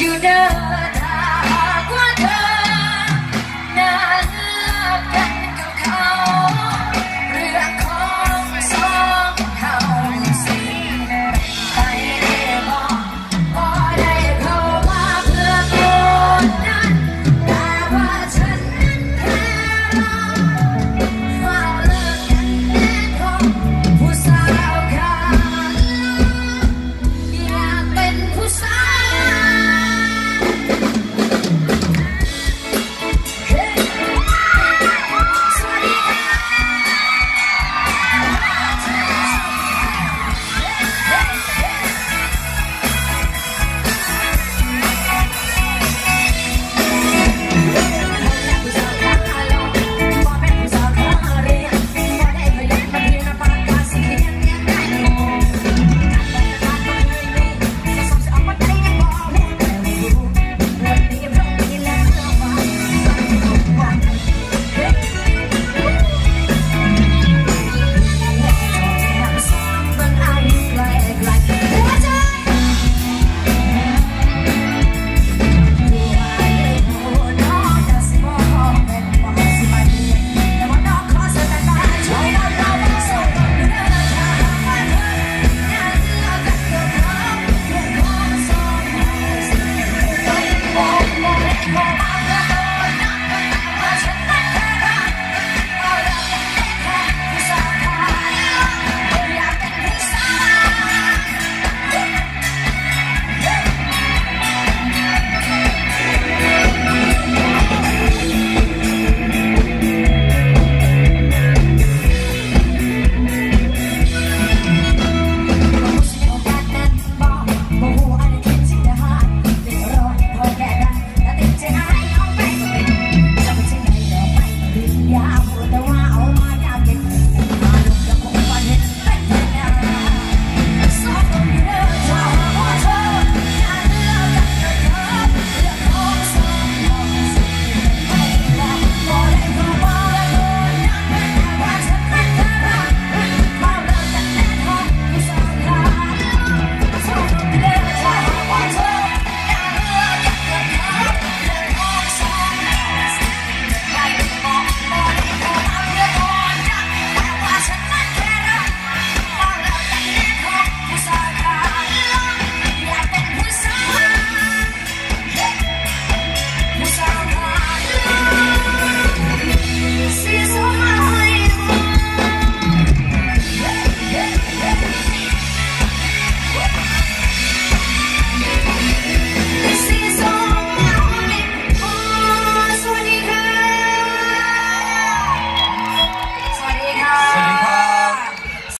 you know.